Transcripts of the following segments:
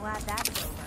glad that's goes.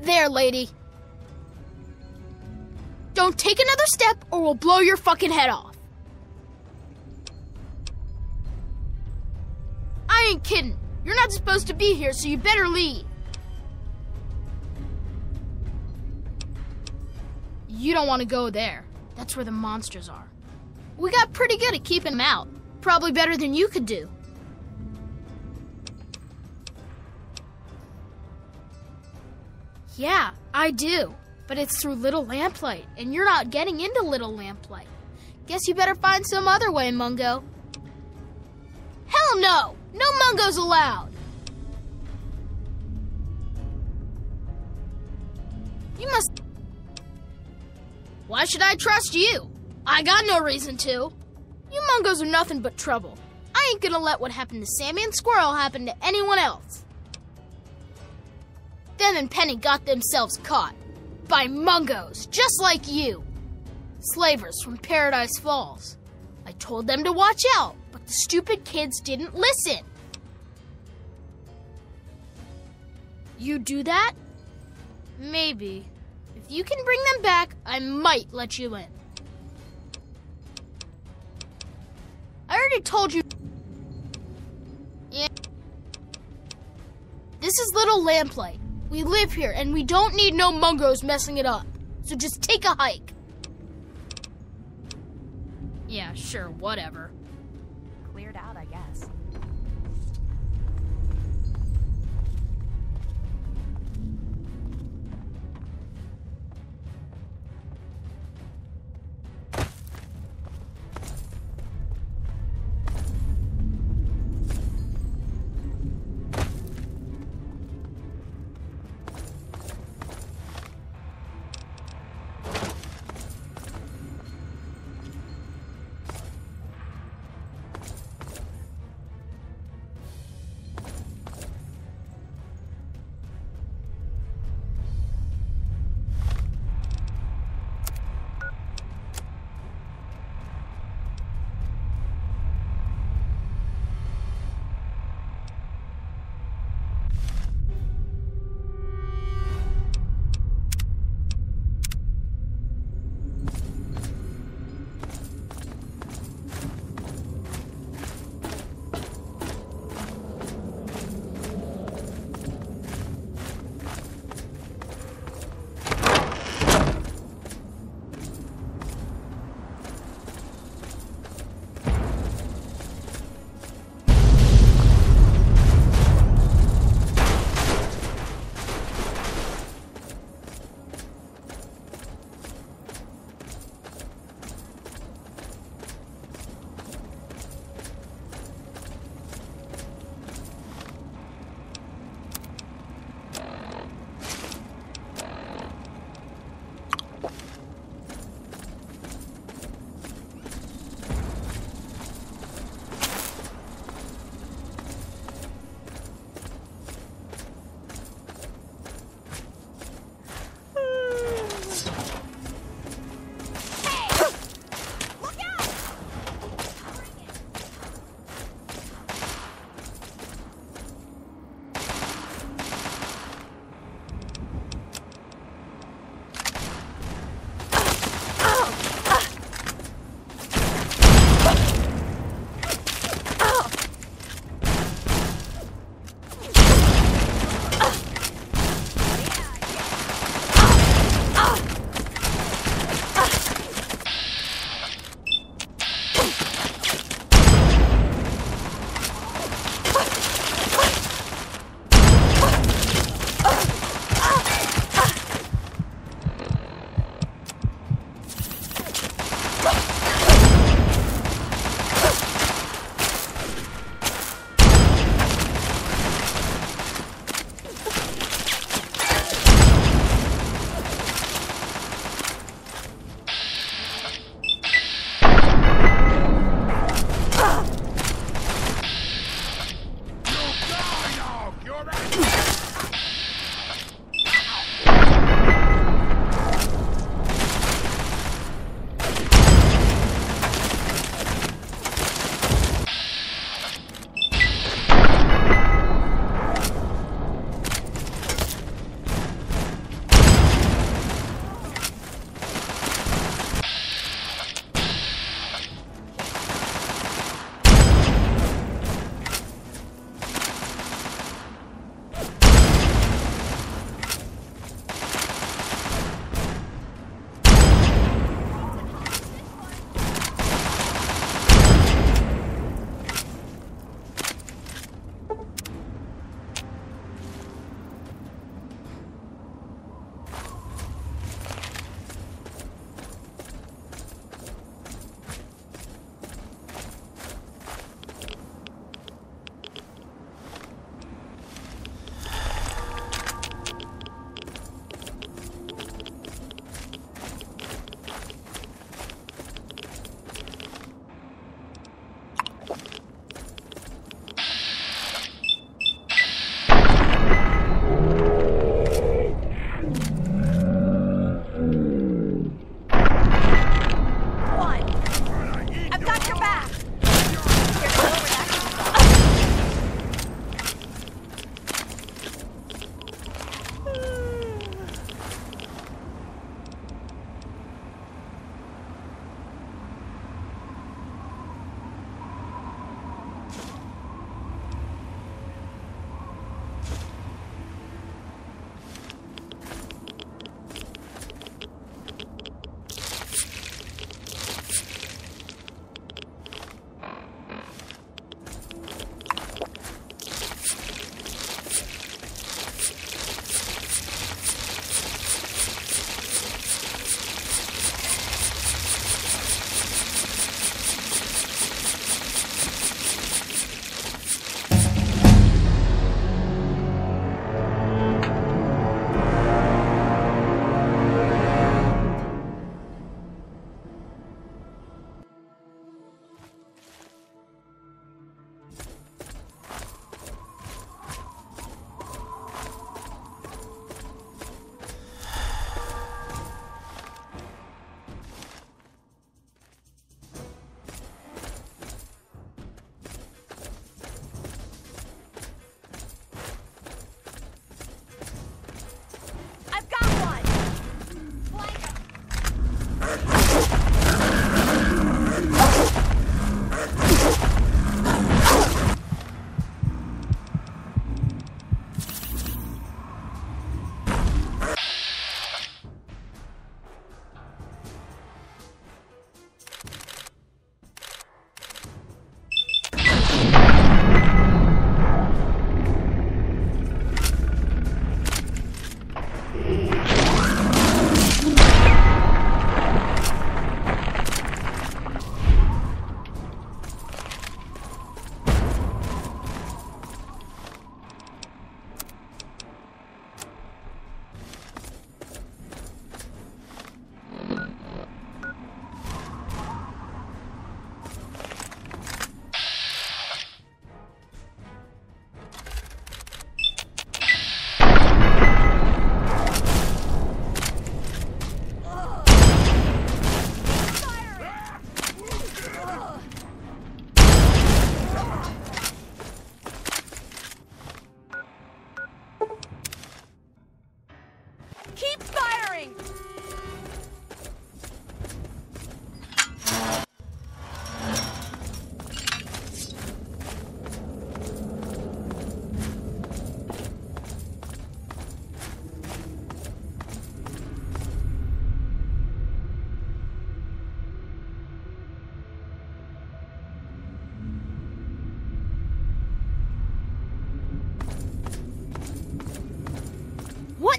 Right there, lady. Don't take another step or we'll blow your fucking head off. I ain't kidding. You're not supposed to be here, so you better leave. You don't want to go there. That's where the monsters are. We got pretty good at keeping them out. Probably better than you could do. Yeah, I do. But it's through Little Lamplight, and you're not getting into Little Lamplight. Guess you better find some other way, Mungo. Hell no! No Mungos allowed! You must. Why should I trust you? I got no reason to. You Mungos are nothing but trouble. I ain't gonna let what happened to Sammy and Squirrel happen to anyone else. Them and Penny got themselves caught by Mungos, just like you. Slavers from Paradise Falls. I told them to watch out, but the stupid kids didn't listen. You do that? Maybe. If you can bring them back, I might let you in. I already told you. Yeah. This is Little Lamplight. We live here and we don't need no mungos messing it up. So just take a hike. Yeah, sure, whatever.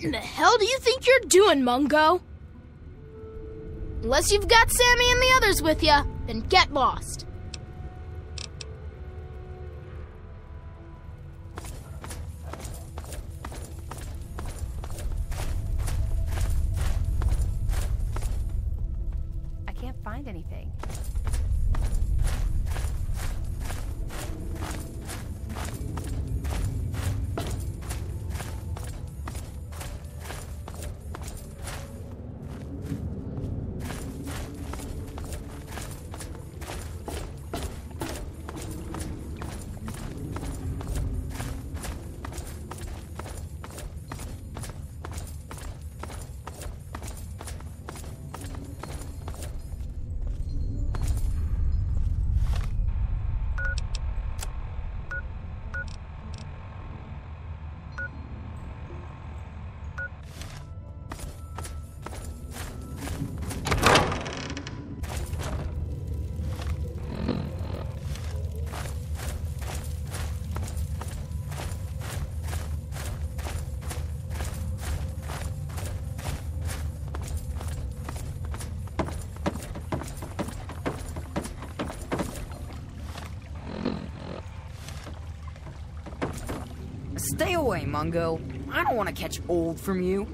What in the hell do you think you're doing, Mungo? Unless you've got Sammy and the others with you, then get lost. Stay away, Mungo. I don't want to catch old from you.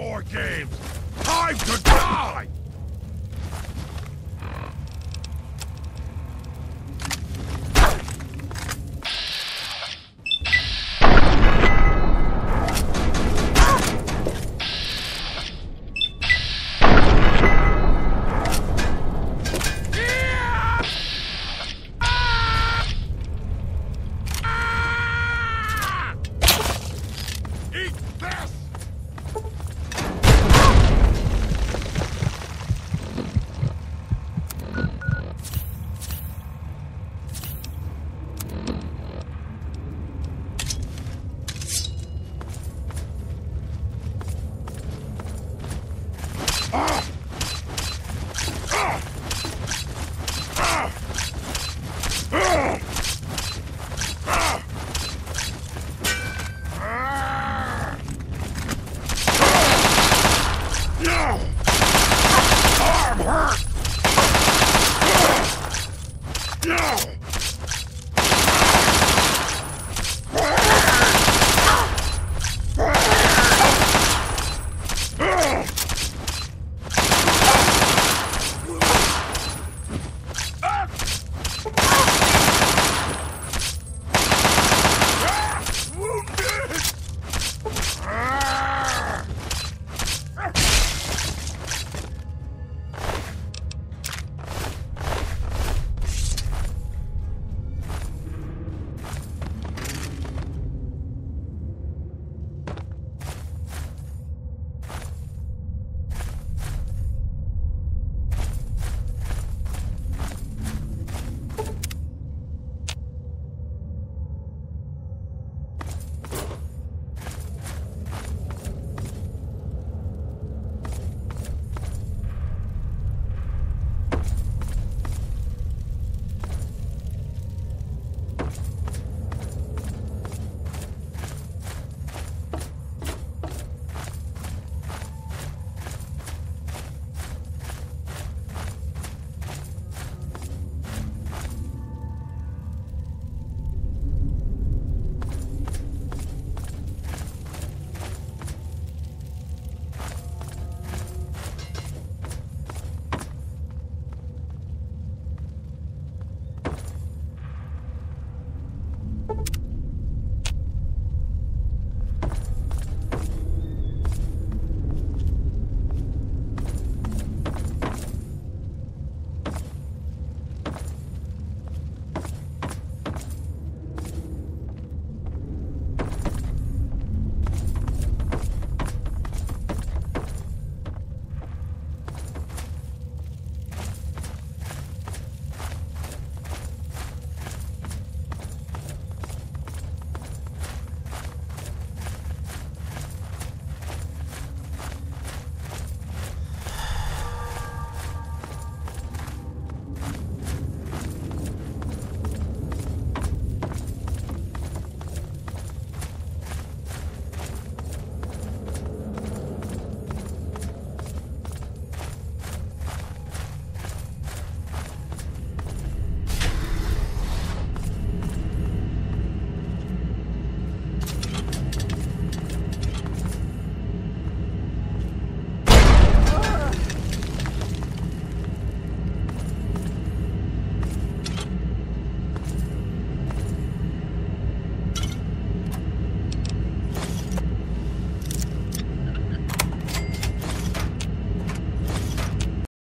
More games! Time to die!